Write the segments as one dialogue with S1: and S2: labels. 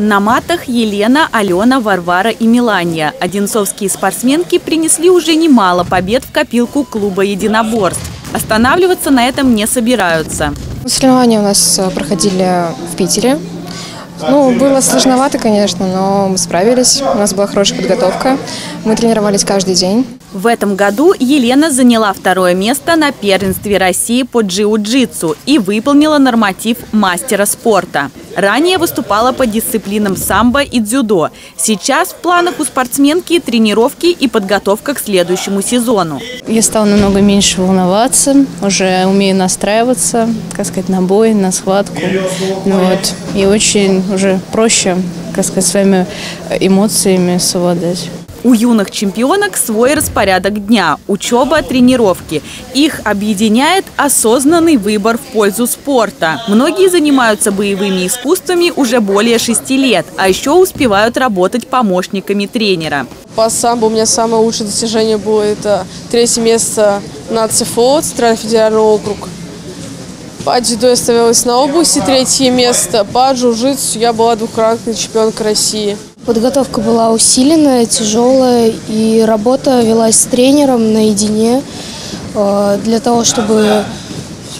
S1: На матах Елена, Алена, Варвара и Миланья. Одинцовские спортсменки принесли уже немало побед в копилку клуба единоборств. Останавливаться на этом не собираются.
S2: Соревнования у нас э, проходили в Питере. Ну, было сложновато, конечно, но мы справились. У нас была хорошая подготовка. Мы тренировались каждый день.
S1: В этом году Елена заняла второе место на первенстве России по джиу-джитсу и выполнила норматив мастера спорта. Ранее выступала по дисциплинам самбо и дзюдо. Сейчас в планах у спортсменки тренировки и подготовка к следующему сезону.
S3: Я стала намного меньше волноваться, уже умею настраиваться, как сказать, на бой, на схватку. Ну вот. И очень уже проще, как сказать, своими эмоциями совладать.
S1: У юных чемпионок свой распорядок дня – учеба, тренировки. Их объединяет осознанный выбор в пользу спорта. Многие занимаются боевыми искусствами уже более шести лет, а еще успевают работать помощниками тренера.
S4: По самбо у меня самое лучшее достижение было это третье место на ЦФО, Центральный федеральный округ. По дзюдо я ставилась на области третье место. По джиу-джитсу я была двухкратной чемпионкой России.
S2: Подготовка была усиленная, тяжелая, и работа велась с тренером наедине. Э, Для того, чтобы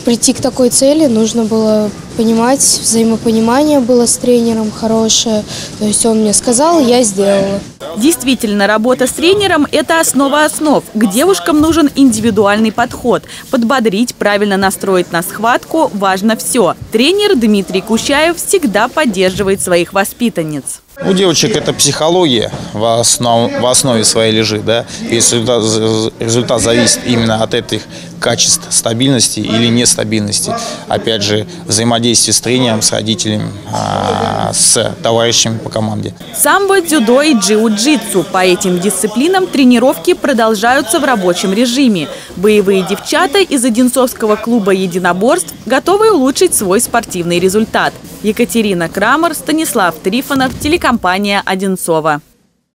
S2: прийти к такой цели, нужно было понимать, взаимопонимание было с тренером хорошее. То есть он мне сказал, я сделала.
S1: Действительно, работа с тренером – это основа основ. К девушкам нужен индивидуальный подход. Подбодрить, правильно настроить на схватку – важно все. Тренер Дмитрий Кущаев всегда поддерживает своих воспитанниц.
S5: У девочек это психология в, основ, в основе своей лежит, да. И результат, результат зависит именно от этих качеств стабильности или нестабильности. Опять же, взаимодействие с тренером, с родителями, а, с товарищами по команде.
S1: Самбо, дзюдо и джиу-джитсу. По этим дисциплинам тренировки продолжаются в рабочем режиме. Боевые девчата из Одинцовского клуба единоборств готовы улучшить свой спортивный результат. Екатерина Крамер, Станислав Трифонов, телекомпания «Одинцова».